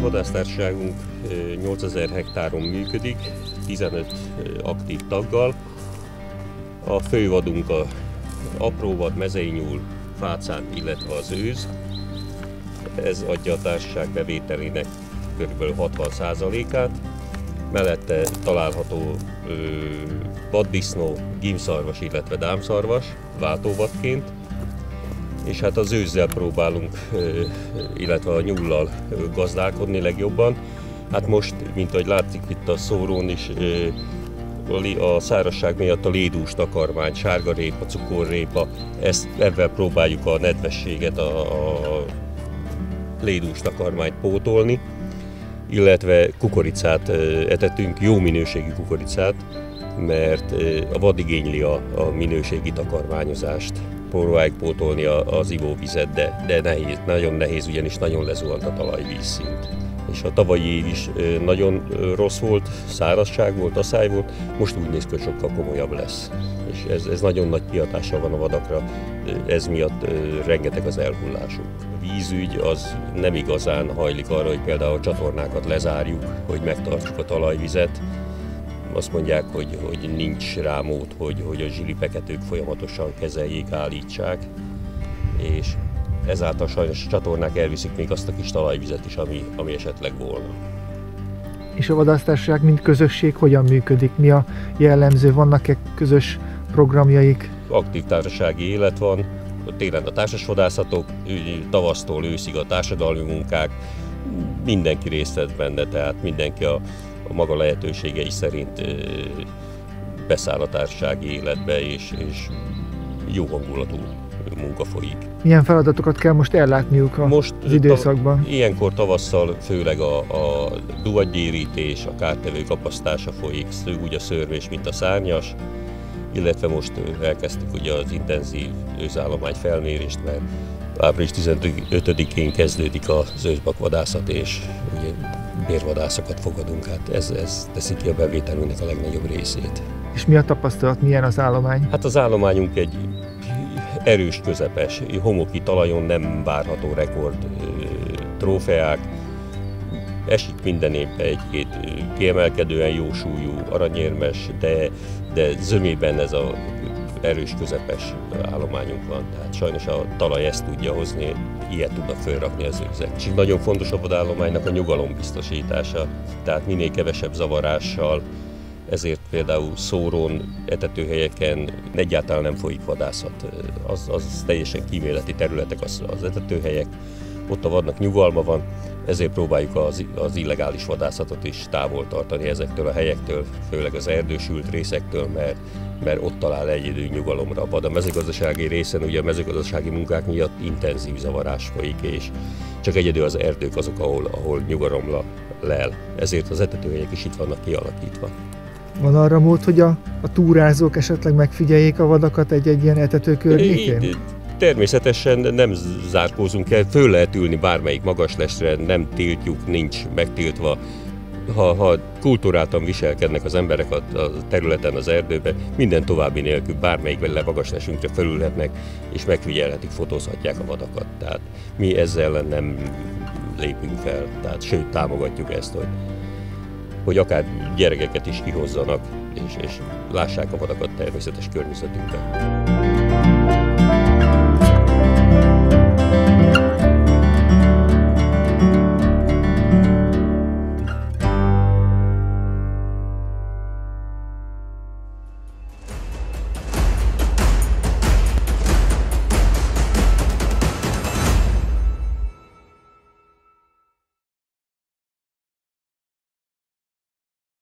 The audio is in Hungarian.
Vadásztársaságunk 8000 hektáron működik, 15 aktív taggal. A fővadunk a apróvad, mezei nyúl, fácán, illetve az őz. Ez adja a társaság bevételének kb. 60%-át. Mellette található vaddisznó, gímszarvas, illetve dámszarvas váltóvadként és hát az őzzel próbálunk, illetve a nyullal gazdálkodni legjobban. Hát most, mint ahogy látszik itt a szórón is, a szárazság miatt a lédús takarmány, sárgarépa, cukorrépa, ezt, ebben próbáljuk a nedvességet, a, a lédús takarmányt pótolni, illetve kukoricát etetünk, jó minőségű kukoricát, mert a vad igényli a, a minőségi takarmányozást próbáljuk pótolni az ivóvizet, de, de nehéz, nagyon nehéz, ugyanis nagyon lezuhant a talajvízszint. És a tavalyi év is nagyon rossz volt, szárazság volt, asszály volt, most úgy néz ki, hogy sokkal komolyabb lesz. És ez, ez nagyon nagy kihatással van a vadakra, ez miatt rengeteg az elhullásuk. A vízügy az nem igazán hajlik arra, hogy például a csatornákat lezárjuk, hogy megtartsuk a talajvizet, azt mondják, hogy, hogy nincs rá mód, hogy, hogy a zsilipeket ők folyamatosan kezeljék, állítsák, és ezáltal sajnos a csatornák elviszik még azt a kis talajvizet is, ami, ami esetleg volna. És a vadásztársaság, mint közösség hogyan működik? Mi a jellemző? Vannak-e közös programjaik? Aktív társasági élet van, télen a társasvadászatok, tavasztól őszig a társadalmi munkák, mindenki részt vesz benne, tehát mindenki a, a maga lehetőségei szerint beszáll a társasági életbe, és, és jó hangulatú munka folyik. Milyen feladatokat kell most ellátniuk a, most az időszakban? Tav- ilyenkor tavasszal főleg a, a duvagyérítés, a kártevő kapasztása folyik, úgy a szörvés, mint a szárnyas, illetve most elkezdtük ugye az intenzív őzállomány felmérést, mert április 15-én kezdődik az őszbakvadászat, és ugye bérvadászokat fogadunk, hát ez, ez teszi ki a bevételünknek a legnagyobb részét. És mi a tapasztalat, milyen az állomány? Hát az állományunk egy erős, közepes, homoki talajon nem várható rekord trófeák, esik minden évben egy-két kiemelkedően jó súlyú aranyérmes, de, de zömében ez a erős, közepes állományunk van. Tehát sajnos a talaj ezt tudja hozni, ilyet tudnak fölrakni az őzek. És nagyon fontos a vadállománynak a nyugalom biztosítása, tehát minél kevesebb zavarással, ezért például szórón, etetőhelyeken egyáltalán nem folyik vadászat. Az, az teljesen kíméleti területek az, az etetőhelyek, ott a vadnak nyugalma van, ezért próbáljuk az, az illegális vadászatot is távol tartani ezektől a helyektől, főleg az erdősült részektől, mert, mert ott talál egyedül nyugalomra a vad. A mezőgazdasági részen ugye a mezőgazdasági munkák miatt intenzív zavarás folyik, és csak egyedül az erdők azok, ahol, ahol nyugalomra lel. Ezért az etetőhelyek is itt vannak kialakítva. Van arra mód, hogy a, a túrázók esetleg megfigyeljék a vadakat egy-egy ilyen etető környékén? Természetesen nem zárkózunk el, föl lehet ülni bármelyik magas lesre, nem tiltjuk, nincs megtiltva. Ha, ha kultúráltan viselkednek az emberek a, a területen, az erdőben, minden további nélkül bármelyik le magas lesünkre felülhetnek, és megfigyelhetik, fotózhatják a vadakat. Tehát mi ezzel nem lépünk fel, tehát sőt támogatjuk ezt, hogy, hogy akár gyerekeket is kihozzanak, és, és lássák a vadakat természetes környezetünkben.